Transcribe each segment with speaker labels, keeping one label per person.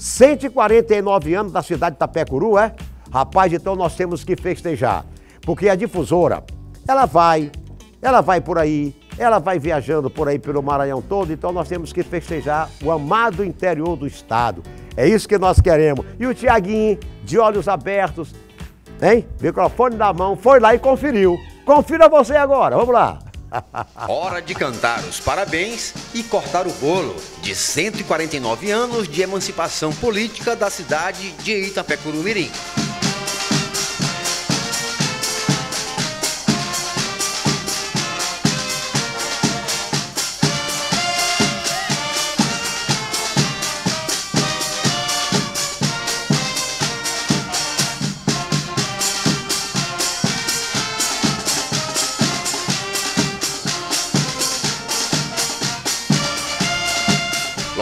Speaker 1: 149 anos da cidade de Itapecuru, é? Rapaz, então nós temos que festejar. Porque a difusora, ela vai, ela vai por aí, ela vai viajando por aí pelo Maranhão todo, então nós temos que festejar o amado interior do estado. É isso que nós queremos. E o Tiaguinho, de olhos abertos, hein? Microfone na mão, foi lá e conferiu. Confira você agora, vamos lá.
Speaker 2: Hora de cantar os parabéns e cortar o bolo de 149 anos de emancipação política da cidade de Itapecuru-Mirim.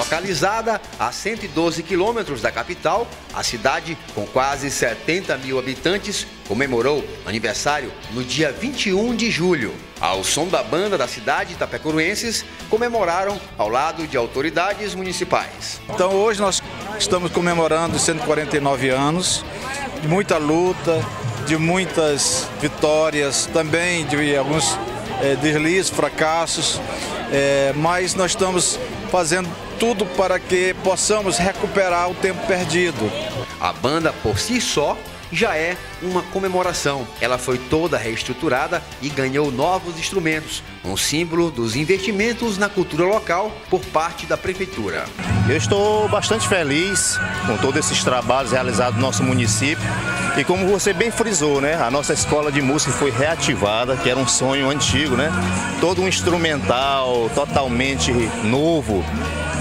Speaker 2: Localizada a 112 quilômetros da capital, a cidade, com quase 70 mil habitantes, comemorou aniversário no dia 21 de julho. Ao som da banda da cidade, Itapecuruenses comemoraram ao lado de autoridades municipais.
Speaker 3: Então hoje nós estamos comemorando 149 anos de muita luta, de muitas vitórias, também de alguns é, deslizes, fracassos, é, mas nós estamos fazendo tudo para que possamos recuperar o tempo perdido.
Speaker 2: A banda por si só já é uma comemoração. Ela foi toda reestruturada e ganhou novos instrumentos, um símbolo dos investimentos na cultura local por parte da prefeitura.
Speaker 4: Eu estou bastante feliz com todos esses trabalhos realizados no nosso município. E como você bem frisou, né, a nossa escola de música foi reativada, que era um sonho antigo, né? Todo um instrumental totalmente novo,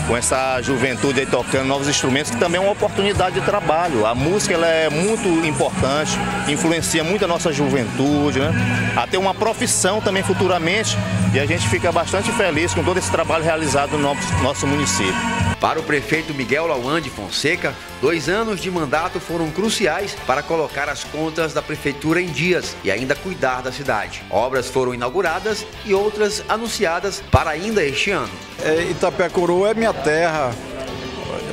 Speaker 4: com essa juventude aí tocando novos instrumentos, que também é uma oportunidade de trabalho. A música ela é muito importante, influencia muito a nossa juventude, né? A ter uma profissão também futuramente e a gente fica bastante feliz com todo esse trabalho realizado no nosso, nosso município.
Speaker 2: Para o prefeito Miguel Lauan de Fonseca, dois anos de mandato foram cruciais para colocar as contas da prefeitura em dias e ainda cuidar da cidade. Obras foram inauguradas e outras anunciadas para ainda este ano.
Speaker 3: É, Itapecuru é minha terra,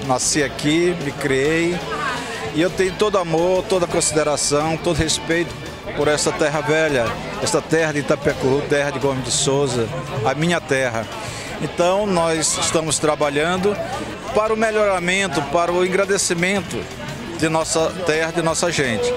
Speaker 3: nasci aqui, me criei e eu tenho todo amor, toda consideração, todo respeito por essa terra velha, essa terra de Itapecuru, terra de Gomes de Souza, a minha terra. Então nós estamos trabalhando para o melhoramento, para o engrandecimento de nossa terra, de nossa gente.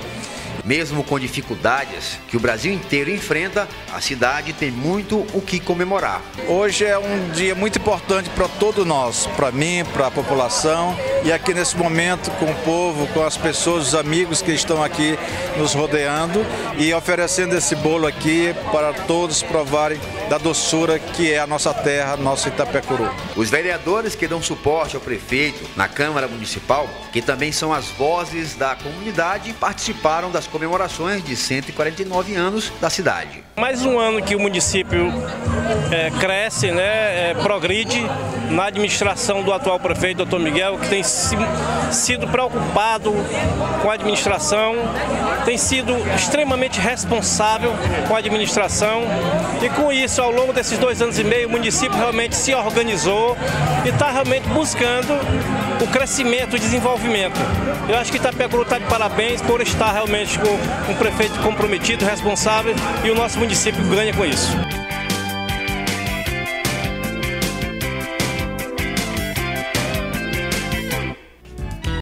Speaker 2: Mesmo com dificuldades que o Brasil inteiro enfrenta, a cidade tem muito o que comemorar.
Speaker 3: Hoje é um dia muito importante para todos nós, para mim, para a população e aqui nesse momento com o povo, com as pessoas, os amigos que estão aqui nos rodeando e oferecendo esse bolo aqui para todos provarem da doçura que é a nossa terra, nosso Itapecuru.
Speaker 2: Os vereadores que dão suporte ao prefeito na Câmara Municipal, que também são as vozes da comunidade, participaram das comemorações de 149 anos da cidade.
Speaker 5: Mais um ano que o município é, cresce, né, é, progride na administração do atual prefeito, doutor Miguel, que tem si, sido preocupado com a administração, tem sido extremamente responsável com a administração e com isso, ao longo desses dois anos e meio, o município realmente se organizou e está realmente buscando o crescimento e desenvolvimento. Eu acho que Itapecuru está de parabéns por estar realmente com um prefeito comprometido, responsável e o nosso município ganha com isso.